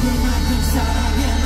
그만큼 사랑해.